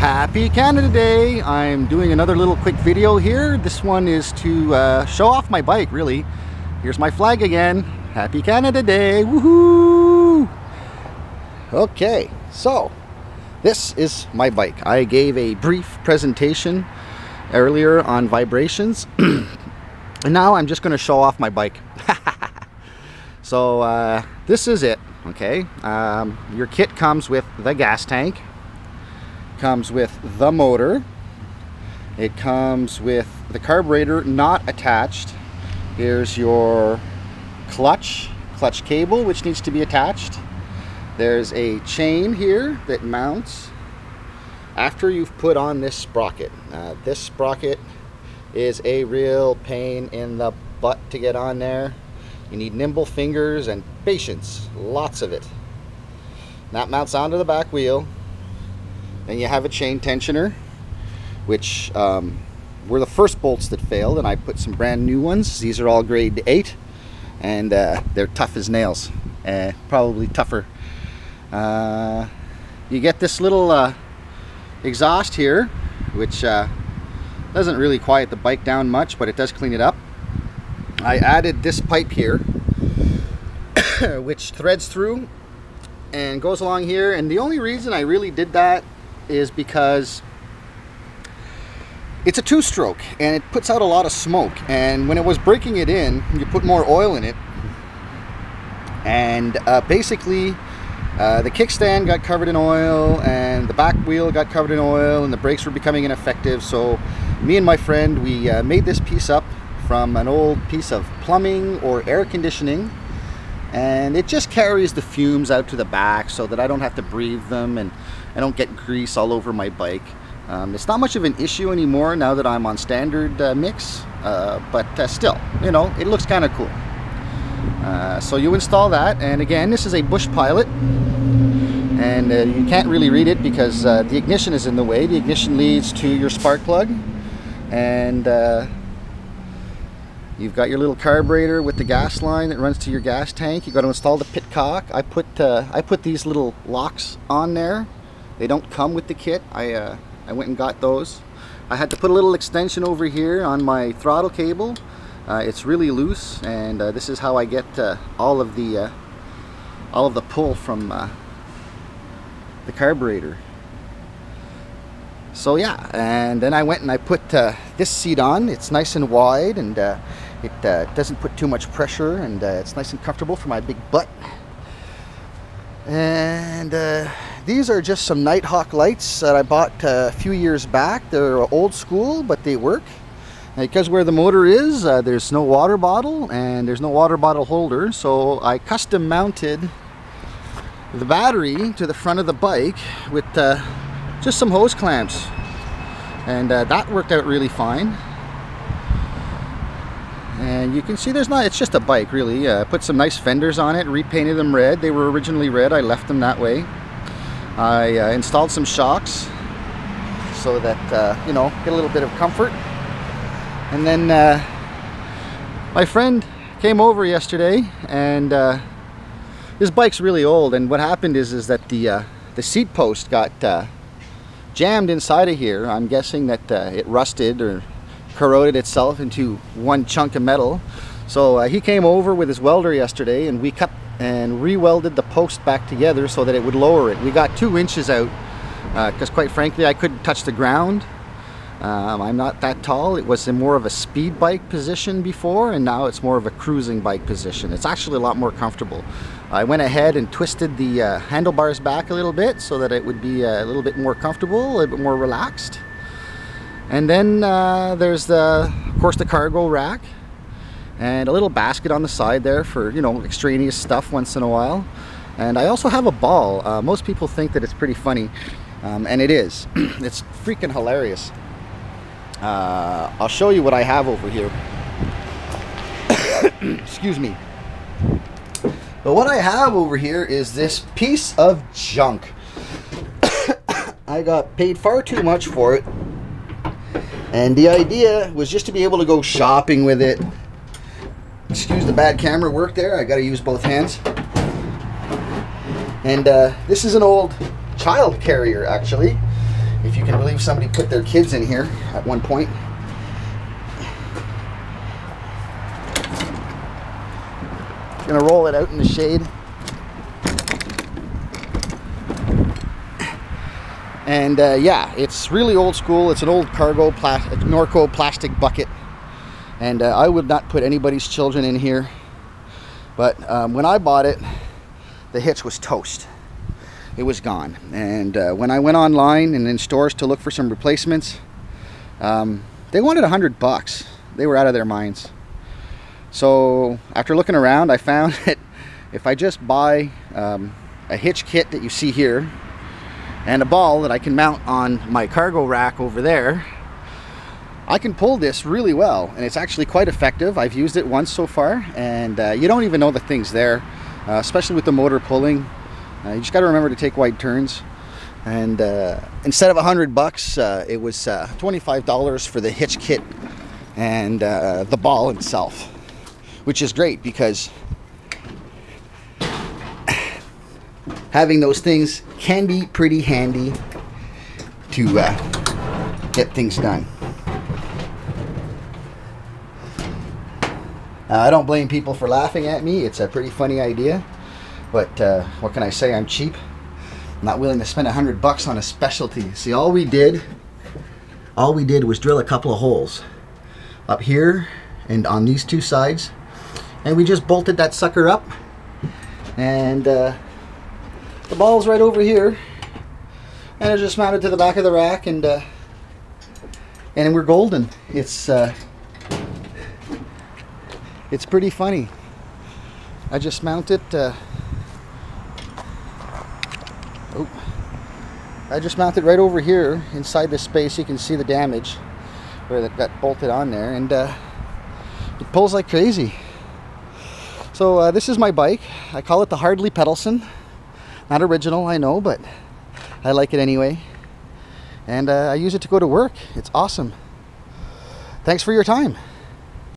Happy Canada Day! I'm doing another little quick video here. This one is to uh, show off my bike, really. Here's my flag again. Happy Canada Day! Woohoo! Okay, so this is my bike. I gave a brief presentation earlier on vibrations. and now I'm just going to show off my bike. so uh, this is it, okay? Um, your kit comes with the gas tank comes with the motor. It comes with the carburetor not attached. Here's your clutch, clutch cable, which needs to be attached. There's a chain here that mounts after you've put on this sprocket. Uh, this sprocket is a real pain in the butt to get on there. You need nimble fingers and patience, lots of it. That mounts onto the back wheel. Then you have a chain tensioner, which um, were the first bolts that failed, and I put some brand new ones. These are all grade 8, and uh, they're tough as nails. Uh, probably tougher. Uh, you get this little uh, exhaust here, which uh, doesn't really quiet the bike down much, but it does clean it up. I added this pipe here, which threads through and goes along here. And the only reason I really did that is because it's a two-stroke and it puts out a lot of smoke. And when it was breaking it in you put more oil in it and uh, basically uh, the kickstand got covered in oil and the back wheel got covered in oil and the brakes were becoming ineffective. So me and my friend we uh, made this piece up from an old piece of plumbing or air conditioning and it just carries the fumes out to the back so that I don't have to breathe them and I don't get grease all over my bike. Um, it's not much of an issue anymore now that I'm on standard uh, mix, uh, but uh, still, you know, it looks kind of cool. Uh, so you install that, and again, this is a Bush Pilot, and uh, you can't really read it because uh, the ignition is in the way. The ignition leads to your spark plug, and You've got your little carburetor with the gas line that runs to your gas tank. You've got to install the petcock. I put uh, I put these little locks on there. They don't come with the kit. I uh, I went and got those. I had to put a little extension over here on my throttle cable. Uh, it's really loose, and uh, this is how I get uh, all of the uh, all of the pull from the carburetor. So yeah, and then I went and I put this seat on. It's nice and wide and it uh, doesn't put too much pressure and uh, it's nice and comfortable for my big butt. And uh, these are just some Nighthawk lights that I bought uh, a few years back. They're old school, but they work. Because where the motor is, uh, there's no water bottle and there's no water bottle holder. So I custom mounted the battery to the front of the bike with uh, just some hose clamps. And that worked out really fine and you can see there's not it's just a bike really. Uh, put some nice fenders on it repainted them red. They were originally red. I left them that way. I uh, installed some shocks so that uh, you know get a little bit of comfort. And then uh, my friend came over yesterday and uh, this bike's really old. And what happened is is that the uh, the seat post got jammed inside of here. I'm guessing that it rusted or corroded itself into one chunk of metal. So uh, he came over with his welder yesterday and we cut and re-welded the post back together so that it would lower it. We got two inches out because uh, quite frankly I couldn't touch the ground. Um, I'm not that tall. It was in more of a speed bike position before and now it's more of a cruising bike position. It's actually a lot more comfortable. I went ahead and twisted the uh, handlebars back a little bit so that it would be uh, a little bit more comfortable, a little bit more relaxed. And then uh, there's the, of course, the cargo rack and a little basket on the side there for, you know, extraneous stuff once in a while. And I also have a ball. Uh, most people think that it's pretty funny, um, and it is. it's freaking hilarious. Uh, I'll show you what I have over here. Excuse me. But what I have over here is this piece of junk. I got paid far too much for it and the idea was just to be able to go shopping with it. Excuse the bad camera work there. I got to use both hands. And uh, this is an old child carrier, actually. if you can believe somebody put their kids in here at one point. Gonna roll it out in the shade. And uh, yeah, it's really old school. It's an old cargo Norco plastic bucket. And uh, I would not put anybody's children in here. But um, when I bought it, the hitch was toast. It was gone. And uh, when I went online and in stores to look for some replacements, um, they wanted a hundred bucks. They were out of their minds. So after looking around, I found that if I just buy um, a hitch kit that you see here and a ball that I can mount on my cargo rack over there, I can pull this really well and it's actually quite effective. I've used it once so far and uh, you don't even know the thing's there, uh, especially with the motor pulling. Uh, you just got to remember to take wide turns. And uh, instead of a hundred bucks, uh, it was uh, $25 for the hitch kit and the ball itself, which is great because having those things can be pretty handy to get things done. Uh, I don't blame people for laughing at me. It's a pretty funny idea. But uh, what can I say? I'm cheap. I'm not willing to spend a hundred bucks on a specialty. See, all we did, all we did was drill a couple of holes up here and on these two sides. And we just bolted that sucker up. And uh, the ball's right over here. And it's just mounted to the back of the rack and uh, and we're golden. It's uh, it's pretty funny. I just mount it. Uh, oh, I just mounted right over here inside this space. You can see the damage where that got bolted on there, and uh, it pulls like crazy. So uh, this is my bike. I call it the Hardly Pedalson. Not original, I know, but I like it anyway. And uh, I use it to go to work. It's awesome. Thanks for your time.